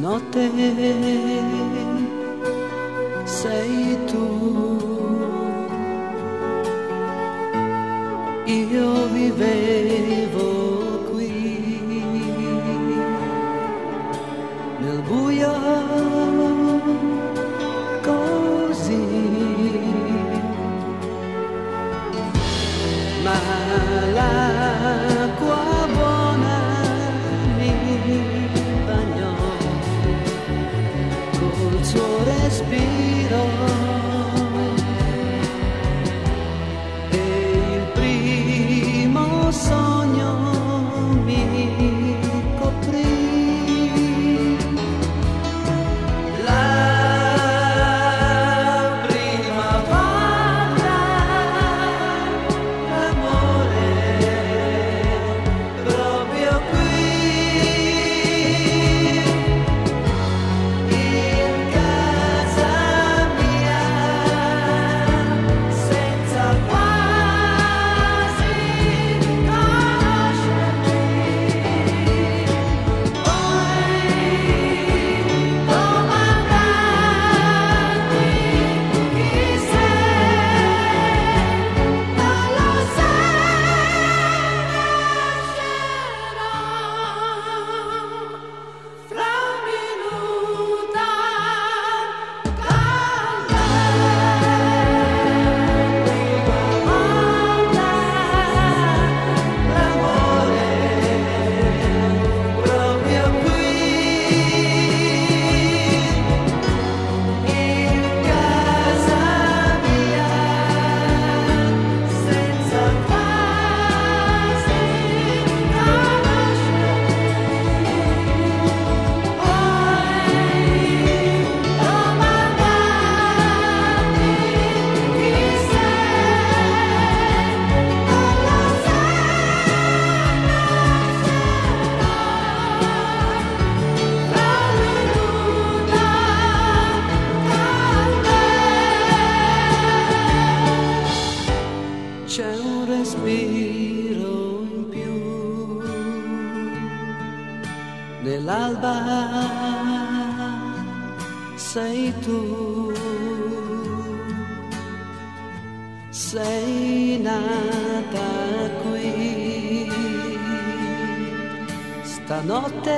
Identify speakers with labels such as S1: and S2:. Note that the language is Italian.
S1: notte sei tu. Io vivevo qui nel buio. respiro in più. Nell'alba sei tu. Sei nata qui. Stanotte